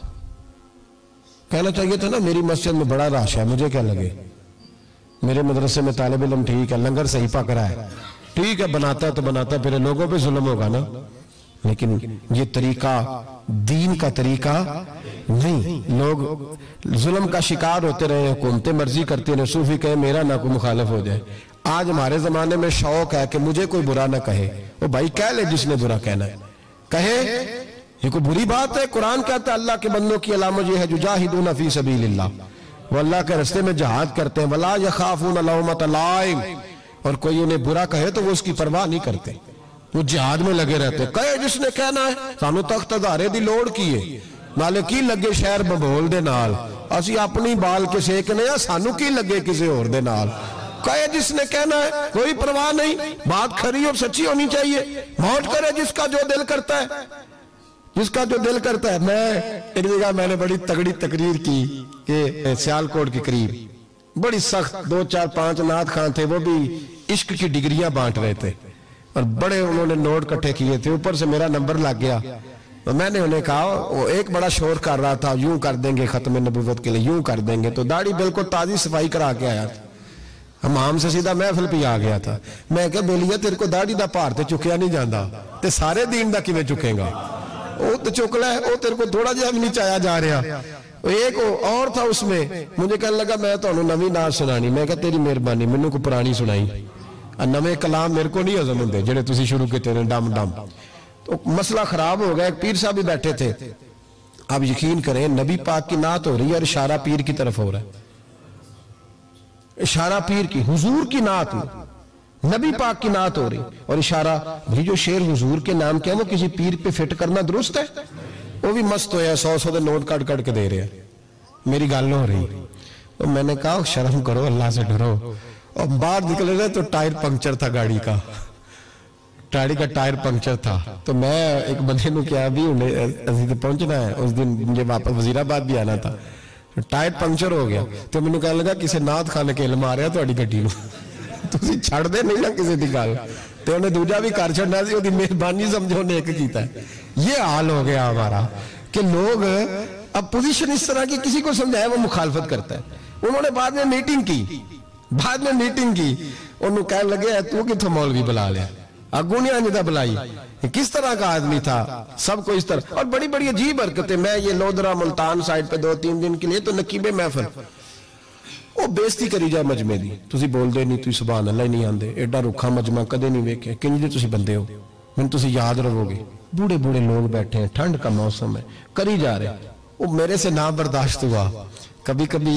कहना चाहिए था ना, मेरी मस्जिद में बड़ा राश है, मुझे क्या लगे? मेरे मदरसे में तालब इलम ठीक है, लंगर सही पक रहा है। ठीक है, बनाता तो बनाता, फिर लोगों पे जुल्म होगा ना। लेकिन ये तरीका, दीन का तरीका नहीं। लोग जुल्म का शिकार होते रहे, हुकूमतें मर्ज़ी करती रहे सूफी कहे, मेरा ना कोई मुखालफ हो जाए। आज हमारे जमाने में शौक है कि मुझे कोई बुरा ना कहे। वो भाई कह ले जिसने बुरा कहना है। कहे, ये कोई बुरी बात है? कुरान कहता है, अल्लाह के बंदों की अलामत ये है जुजाहिदू नफी सबी वो अल्लाह के रस्ते में जहाद करते हैं। वला यखाफून लाइम और कोई उन्हें बुरा कहे तो वो उसकी परवाह नहीं करते। वो जिहाद में लगे रहते कहे, जिसने कहना है, सानू तख्त अधारे की लोड़ की है। नाले की लगे शहर बबोल दे नाल। असि अपनी बाल के सेकने सानू की लगे किसी और दे नाल? कहे, जिसने कहना है, कोई परवाह नहीं। बात खरी और सच्ची होनी चाहिए। मौज करे जिसका जो दिल करता है। जिसका जो दिल करता है, मैं एक जगह मैंने बड़ी तगड़ी तकरीर की कि सियालकोट के करीब। बड़ी सख्त, दो चार पाँच नाथ खान थे, वो भी इश्क की डिग्रियाँ बांट रहे थे। और बड़े उन्होंने नोट इकट्ठे किए थे, ऊपर से मेरा नंबर लग गया। तो मैंने उन्हें कहा, वो एक बड़ा शोर कर रहा था, यूँ कर देंगे खत्म नबूवत के लिए, यूँ कर देंगे। तो दाढ़ी बिल्कुल ताजी सफ़ाई करा के आया था। हम आम से सीधा महफिल पे आ गया था। मैं क्या बोलिए तेरे को दाढ़ी का भार तो चुकया नहीं जाता ते सारे दीन का किमें चुकेगा? तो चुक ला वो तेरे को थोड़ा जहा भी नहीं चाया जा रहा। एक और था उसमें, मुझे कहने लगा, मैं तो नवी नाच सुनानी, मैं क्या तेरी मेहरबानी, मैनू को पुरानी सुनाई। नवे कलाम मेरे को नहीं हजम होंगे जेडे शुरू किए डम डम तो मसला खराब हो गया, एक पीर साहब भी बैठे थे। आप यकीन करें, नबी पाक की नात हो रही है और इशारा पीर की तरफ़ हो रहा है। इशारा पीर की, हुजूर की नात नबी पाक की नात हो रही। और इशारा, भाई जो शेर हजूर के नाम के वो किसी पीर पे फिट करना दुरुस्त है? वो भी मस्त तो हो, सौ सौ नोट कट कट के दे रहे हैं। मेरी गल हो रही। तो मैंने कहा शर्म करो, अल्लाह से डरो। और बाहर निकल रहे तो टायर पंक्चर था गाड़ी का। गाड़ी का टायर पंक्चर था। तो मैं एक बंदे ने क्या भी अभी तो पहुँचना है, उस दिन मुझे वापस वजीराबाद भी आना था। टायर पंक्चर हो गया। तो मैंने कहा, लगा किसी नाथ खाने के इलम आ रहा तो गड्डी में। ਤੁਸੀਂ ਛੱਡਦੇ ਨਹੀਂ ਨਾ ਕਿਸੇ ਦੀ ਗੱਲ ਤੇ ਉਹਨੇ ਦੂਜਾ ਵੀ ਕਰ ਛੱਡਣਾ ਸੀ ਉਹਦੀ ਮਿਹਰਬਾਨੀ ਸਮਝੋ ਨੇ ਇੱਕ ਕੀਤਾ ये हाल हो गया हमारा कि लोग अब पोजीशन इस तरह की किसी को समझाया वो मुखालफत करता है उन्होंने बाद में मीटिंग की बाद में मीटिंग की उन्होंने कहने लगे तू कितों मौलवी बुला लिया अगू नहीं आने बुलाई किस तरह का आदमी था सबको इस तरह और बड़ी बड़ी अजीब हरकतें मैं ये लोधरा मुल्तान साइड पे दो तीन दिन के लिए तो नकीबे महफल ਉਹ ਬੇਇੱਜ਼ਤੀ ਕਰੀ ਜਾ ਮਜਮੇ ਦੀ ਤੁਸੀਂ ਬੋਲਦੇ ਨਹੀਂ ਤੁਸੀਂ ਸੁਭਾਨ ਅੱਲਾ ਹੀ ਨਹੀਂ ਆਂਦੇ ਐਡਾ ਰੁੱਖਾ ਮਜਮਾ ਕਦੇ ਨਹੀਂ ਵੇਖਿਆ ਕਿੰਜ ਦੇ ਤੁਸੀਂ ਬੰਦੇ ਹੋ ਮੈਨੂੰ ਤੁਸੀਂ ਯਾਦ रहोगे बूढ़े बूढ़े लोग बैठे हैं ठंड का मौसम है करी जा रहे वो मेरे से ना बर्दाश्त हुआ कभी कभी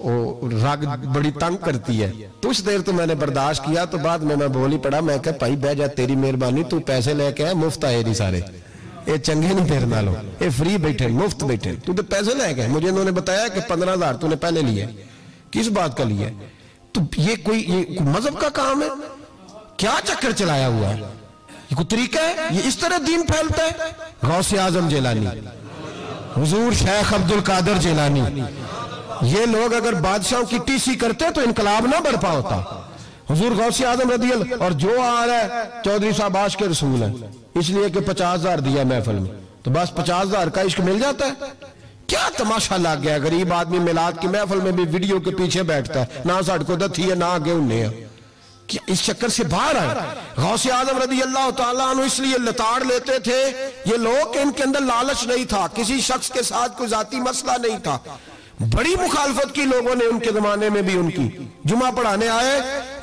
वो राग बड़ी तंग करती है कुछ देर तो मैंने बर्दाश्त किया तो बाद में मैं बोल ही पड़ा मैं क्या भाई बह जा तेरी मेहरबानी तू पैसे लेके आए मुफ्त आए नहीं सारे ये चंगे नहीं तेरे नालों ये फ्री बैठे मुफ्त बैठे तू तो पैसे लेके मुझे इन्होंने बताया कि पंद्रह हजार तूने पहले लिए किस बात का लिया तो ये कोई, ये मज़हब का काम है। क्या चक्कर चलाया हुआ है? ये कोई तरीका है? ये इस तरह दीन फैलता है? गौस आज़म जेलानी। हुजूर शेख अब्दुल कादर जेलानी। ये लोग अगर बादशाहों की टीसी करते तो इनकलाब ना बढ़ पाता। हुजूर गौसी आज़म रदी और जो आ रहा है, चौधरी साहब आज के रसूल है। इसलिए कि पचास हज़ार दिया महफल में। तो बस पचास हज़ार का इश्क मिल जाता है? क्या तमाशा लग गया गरीब आदमी मिलाद की महफल में भी वीडियो के पीछे बैठता है। ना साढ़ को है, ना आगे उन्हें कि इस चक्कर से बाहर आए? गौसे आज़म रदी अल्लाह इसलिए लताड़ लेते थे, ये लोग इनके अंदर लालच नहीं था, किसी शख्स के साथ कोई जाती मसला नहीं था। बड़ी मुखालफत की लोगों ने उनके जमाने में भी उनकी। जुमा पढ़ाने आए,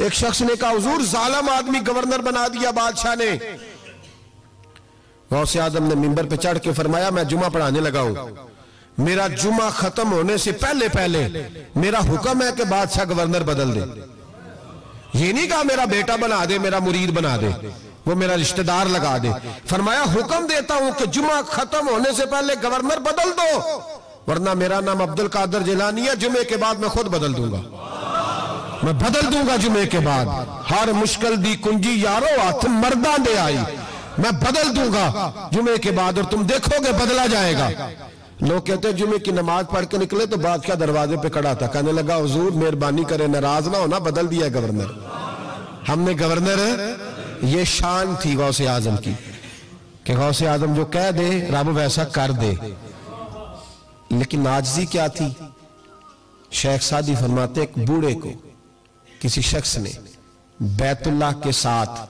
एक शख्स ने कहा, हजूर, जालम आदमी गवर्नर बना दिया बादशाह ने। गौसे आज़म ने मिंबर पे चढ़ के फरमाया, मैं जुमा पढ़ाने लगा हूँ। मेरा जुमा खत्म होने से पहले पहले मेरा हुक्म है कि बादशाह गवर्नर बदल दे। ये नहीं कहा मेरा बेटा बना दे, मेरा मुरीद बना दे। वो मेरा रिश्तेदार लगा दे। फरमाया, हुक्म देता हूँ कि जुमा खत्म होने से पहले गवर्नर बदल दो, वरना मेरा नाम अब्दुल कादर जिलानी है जुमे के बाद मैं खुद बदल दूँगा। मैं बदल दूँगा जुमे के बाद। हर मुश्किल दी कुंजी यारो हाथ मर्दा दे आई। मैं बदल दूँगा जुमे के बाद और तुम देखोगे बदला जाएगा। लोग कहते हैं जुमे की नमाज़ पढ़ के निकले तो बादशाह दरवाजे पे खड़ा था। कहने लगा, हजूर, मेहरबानी करे, नाराज़ ना होना, बदल दिया गवर्नर। हमने गवर्नर, ये शान थी गौसे आज़म की, कि गौसे आज़म जो कह दे, रब वैसा कर दे। लेकिन आजजी क्या थी? शेख सादी फरमाते, एक बूढ़े को, किसी शख्स ने बैतुल्लाह के साथ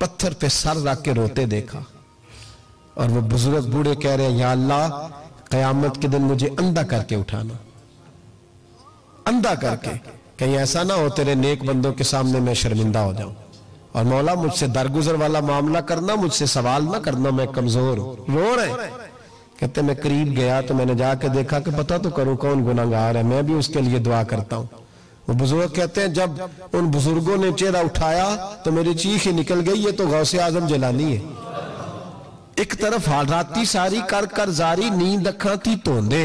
पत्थर पे सर रख के रोते देखा। और वो बुज़ुर्ग बूढ़े कह रहे हैं, या अल्लाह, कयामत के दिन मुझे अंधा करके उठाना। अंधा करके, कहीं ऐसा ना हो तेरे नेक बंदों के सामने मैं शर्मिंदा हो जाऊँ। और मौला मुझसे दरगुजर वाला मामला करना, मुझसे सवाल ना करना, मैं कमज़ोर हूँ। रो रहे कहते, मैं करीब गया तो मैंने जाके देखा कि पता तो करूँ कौन गुनागार है, मैं भी उसके लिए दुआ करता हूँ। वो बुज़ुर्ग कहते हैं, जब उन बुज़ुर्गों ने चेहरा उठाया तो मेरी चीख ही निकल गई, ये तो गौसे आज़म जलानी है। एक तरफ़ हालाती सारी कर कर जारी नींद अखा थी धोंदे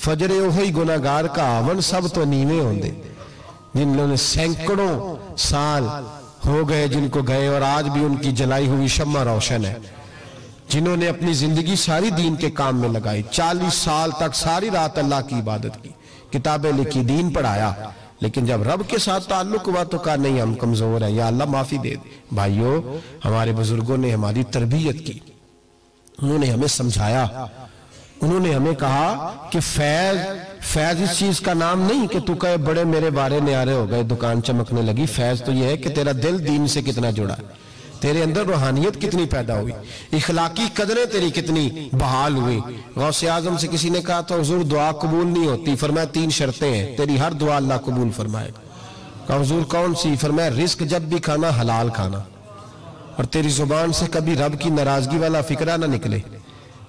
फजरे ओही गुनागार आवन सब तो नीवे होंगे जिन्होंने सैकड़ों साल हो गए जिनको गए और आज भी उनकी जलाई हुई शम्मा रोशन है जिन्होंने अपनी ज़िंदगी सारी दीन के काम में लगाई चालीस साल तक सारी रात अल्लाह की इबादत की किताबें लिखी दीन पढ़ाया लेकिन जब रब के साथ ताल्लुक हुआ तो कहा नहीं हम कमज़ोर हैं या अल्लाह माफ़ी दे दे भाइयों हमारे बुज़ुर्गों ने हमारी तरबियत की उन्होंने हमें समझाया। उन्होंने हमें कहा कि फैज फैज इस चीज़ का नाम नहीं कि तू कहे, बड़े मेरे बारे न्यारे हो गए, दुकान चमकने लगी। फैज तो यह है कि तेरा दिल दीन से कितना जुड़ा। है तेरे अंदर रूहानियत कितनी पैदा हुई। इखलाकी कदरें तेरी कितनी बहाल हुई। गौसे आज़म से किसी ने कहा तो हजूर, दुआ कबूल नहीं होती। फरमाया तीन शर्तें हैं। तेरी हर दुआ अल्लाह कबूल फरमाएगा हजूर, कौन सी? फरमाया रिस्क जब भी खाना, हलाल खाना। और तेरी ज़ुबान से कभी रब की नाराज़गी वाला फिक्रा ना निकले।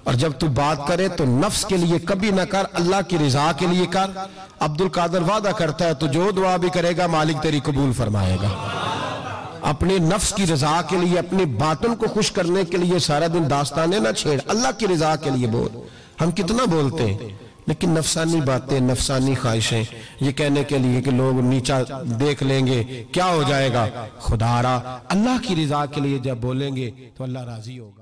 और जब तू बात करे तो नफ्स के लिए कभी ना कर, अल्लाह की रिजा के लिए कर। अब्दुल कादर वादा करता है तो जो दुआ भी करेगा, मालिक तेरी कबूल फरमाएगा। अपने नफ्स की रजा के लिए, अपने बातन को खुश करने के लिए सारा दिन दास्ताने ना छेड़, अल्लाह की रजा के लिए बोल। हम कितना बोलते हैं? लेकिन नफसानी बातें, नफसानी ख्वाहिशें, ये कहने के लिए कि लोग नीचा देख लेंगे, क्या हो जाएगा? खुदारा अल्लाह की रजा के लिए जब बोलेंगे तो अल्लाह राज़ी होगा।